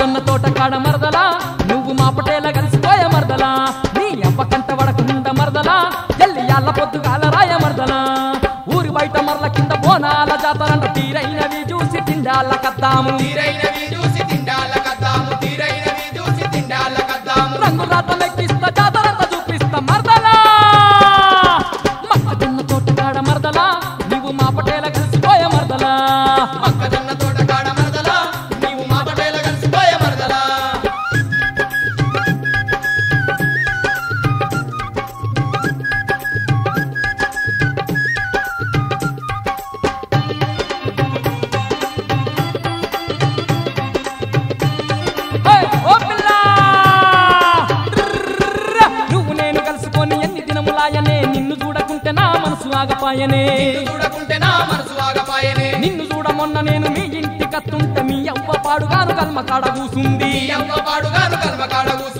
జన్న తోట కాడ మరదలా నువ్వు మా పటేల కలిసిపోయే మరదలా. నీ అవ్వ కంట పడకుండా మరదలా ఎల్లి యాళ్ళ పొద్దుగాల రాయ మరదలా. ఊరి బయట మరల కింద బోనాల జాతరంట తీరైనవి చూసి తిండాల కద్దాము తీరైనవి మనసు ఆగపాయనే నిన్ను చూడకుంటే నా మనసు ఆగపాయనే నిన్ను చూడ మొన్న నేను మీ ఇంటి కత్తుంటే మీ అవ్వ పాడుగాను కల్మ కాడ కూసుంది అమ్మ పాడుగాను కర్మ కాడ కూసుంది.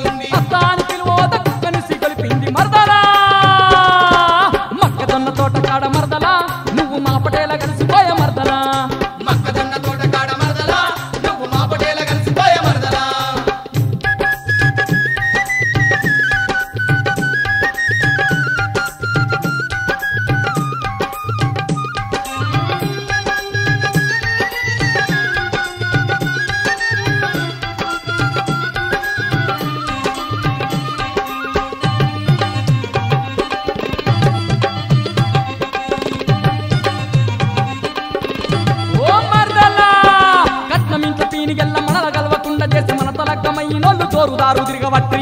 పీనిగెల్ల మనల గలవకుండా చేసి మన తలగ్గమయ్యినోళ్ళు చోరుదారు తిరగబట్టి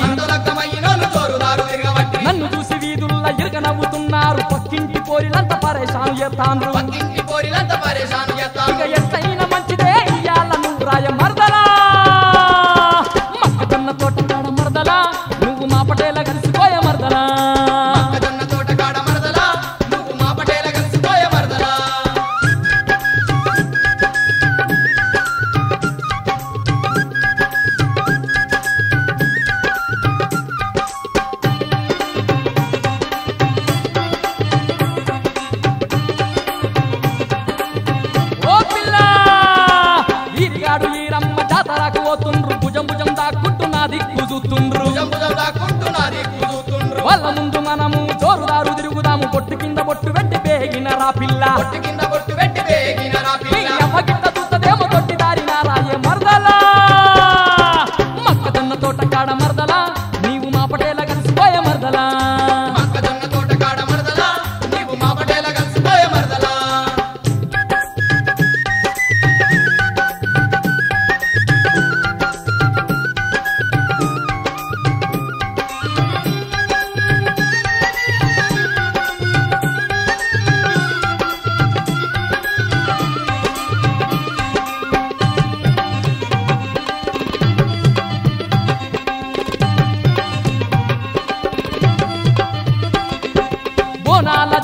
నన్ను చూసి వీధుల్లో ఇరగ నవ్వుతున్నారు. పక్కింటి పోరిలంతా పరేషాను పరేషాన్ ఇక చేస్తాను ఎత్తైన మంచిదే ఇయ్యాల నువ్వు రాయ మరదలా. మక్కజొన్న తోట మరదలా. నువ్వు మా పటేల ఈరమ్మ జాతరకు పోతుండ్రు భుజం భుజం దాక్కుంటున్నా దిక్కు చూస్తుండ్రు. భుజం భుజం దాక్కుంటున్నది వాళ్ళ ముందు మనము జోరుదారు తిరుగుదాము బొట్టు కింద బొట్టు పెట్టి పేగిన రా పిల్ల. పొట్టి కింద పొట్టు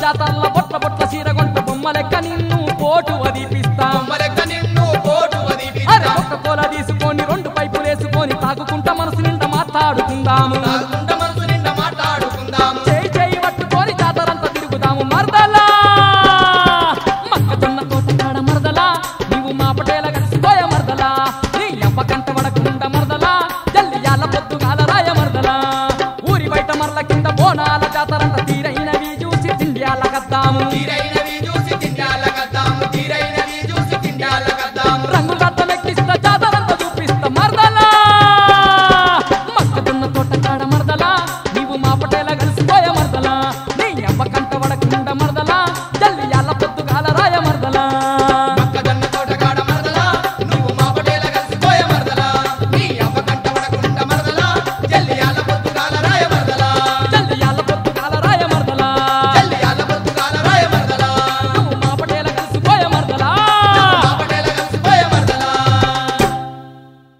జాతరల బొట్ల బొట్ల సీరగొంట బొమ్మ లెక్క నిన్ను పోటు వదిపిస్తాం బొమ్మలెక్క నిన్ను పోటు ఒక్క కోల తీసుకొని రెండు పైపులేసుకొని తాగుకుంటా మనసు నిండా మాట్లాడుకుందాము.